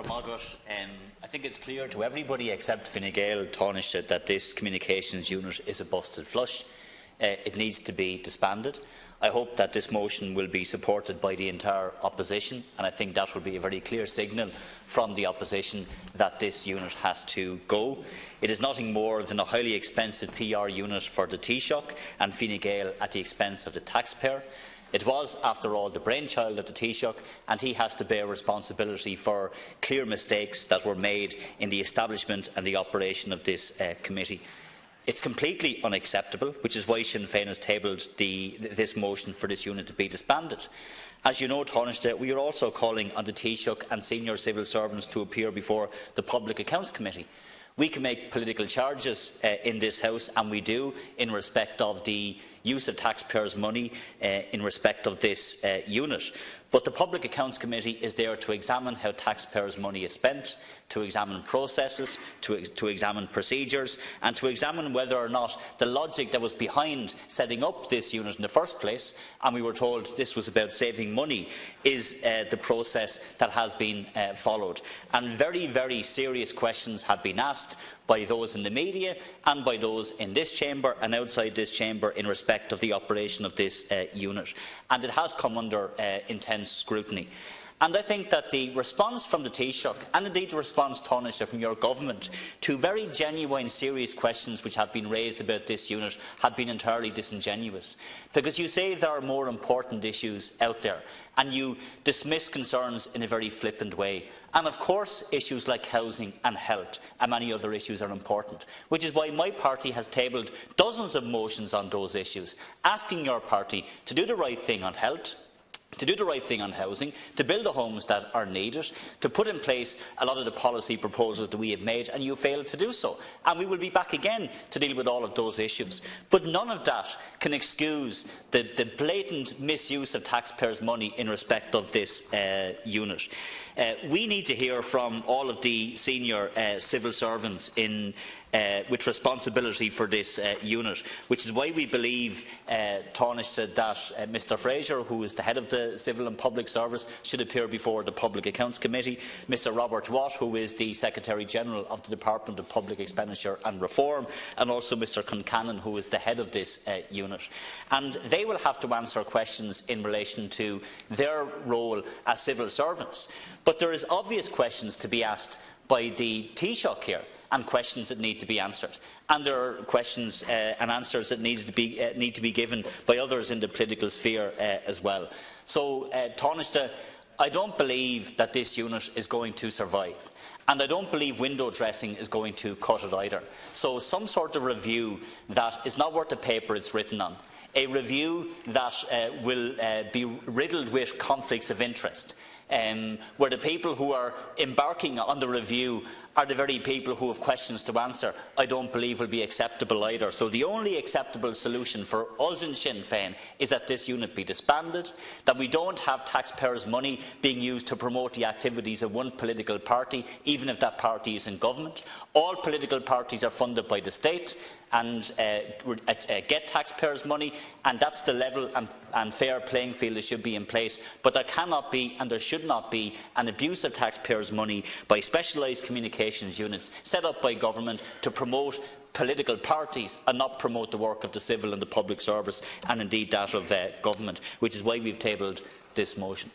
Margaret. Um, I think it's clear to everybody except Fine Gael that this communications unit is a busted flush. Uh, it needs to be disbanded. I hope that this motion will be supported by the entire opposition, and I think that will be a very clear signal from the opposition that this unit has to go. It is nothing more than a highly expensive PR unit for the Taoiseach and Fine Gael at the expense of the taxpayer. It was, after all, the brainchild of the Taoiseach, and he has to bear responsibility for clear mistakes that were made in the establishment and the operation of this uh, committee. It's completely unacceptable, which is why Sinn Féin has tabled the, this motion for this unit to be disbanded. As you know, Taoiseach, we are also calling on the Taoiseach and senior civil servants to appear before the Public Accounts Committee. We can make political charges uh, in this House, and we do, in respect of the use of taxpayers' money uh, in respect of this uh, unit. But the Public Accounts Committee is there to examine how taxpayers' money is spent, to examine processes, to, ex to, examine procedures, and to examine whether or not the logic that was behind setting up this unit in the first place, and we were told this was about saving money, is uh, the process that has been uh, followed. And very, very serious questions have been asked by those in the media and by those in this chamber and outside this chamber in respect of the operation of this uh, unit. And it has come under uh, intense scrutiny. And I think that the response from the Taoiseach, and indeed the response, Taoiseach, from your government to very genuine, serious questions which have been raised about this unit have been entirely disingenuous. Because you say there are more important issues out there, and you dismiss concerns in a very flippant way. And of course, issues like housing and health and many other issues are important, which is why my party has tabled dozens of motions on those issues, asking your party to do the right thing on health, to do the right thing on housing, to build the homes that are needed, to put in place a lot of the policy proposals that we have made, and you failed to do so. And we will be back again to deal with all of those issues. But none of that can excuse the, the blatant misuse of taxpayers' money in respect of this uh, unit. Uh, we need to hear from all of the senior uh, civil servants in uh, with responsibility for this uh, unit, which is why we believe, uh, that uh, Mr Fraser, who is the head of the Civil and Public Service, should appear before the Public Accounts Committee, Mr Robert Watt, who is the Secretary-General of the Department of Public Expenditure and Reform, and also Mr Concannon, who is the head of this uh, unit. And they will have to answer questions in relation to their role as civil servants. But there is obvious questions to be asked by the Taoiseach here and questions that need to be answered. And there are questions uh, and answers that need to, be, uh, need to be given by others in the political sphere uh, as well. So, uh, I don't believe that this unit is going to survive. And I don't believe window dressing is going to cut it either. So some sort of review that is not worth the paper it's written on, a review that uh, will uh, be riddled with conflicts of interest, um, where the people who are embarking on the review are the very people who have questions to answer, I don't believe will be acceptable either. So the only acceptable solution for us in Sinn Féin is that this unit be disbanded, that we don't have taxpayers' money being used to promote the activities of one political party, even if that party is in government. All political parties are funded by the state and uh, uh, get taxpayers' money, and that's the level and, and fair playing field that should be in place. But there cannot be and there should not be an abuse of taxpayers' money by specialised communications units set up by government to promote political parties and not promote the work of the civil and the public service and indeed that of uh, government, which is why we've tabled this motion.